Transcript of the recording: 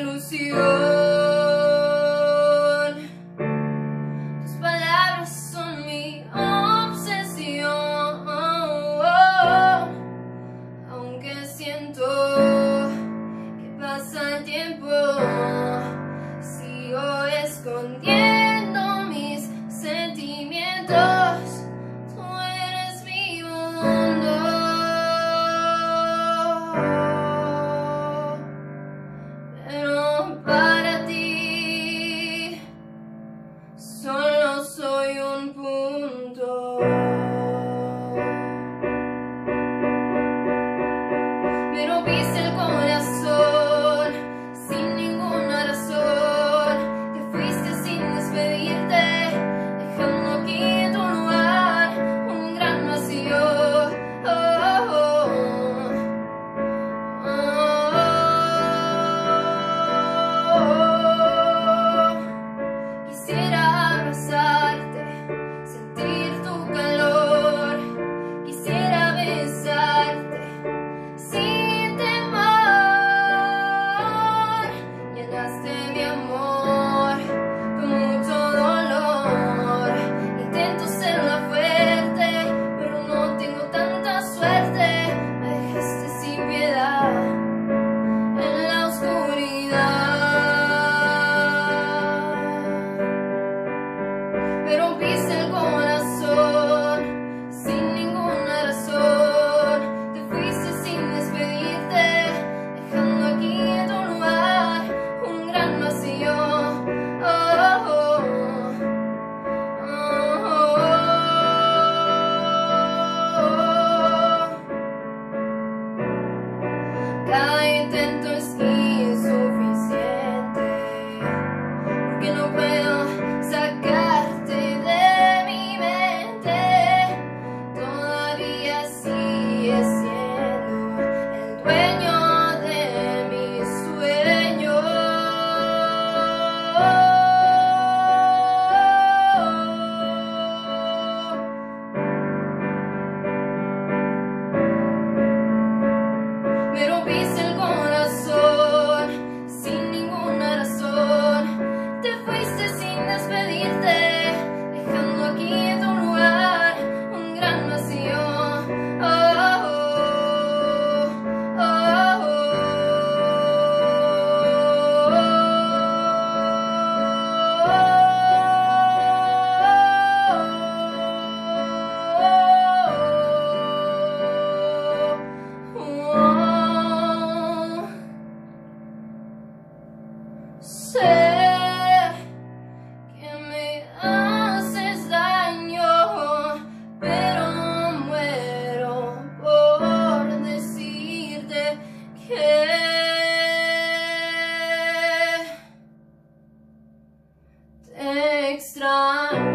ilusión. Tus palabras son mi obsesión, aunque siento que pasa el tiempo, sigo escondiendo. extra.